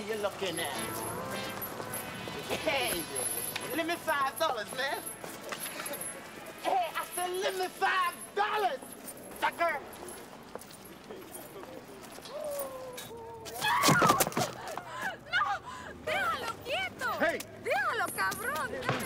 here you looking at. Hey, let me five dollars, man. Hey, I said let me five dollars, sucker. No! No! Déjalo quieto! Hey! Déjalo, cabrón!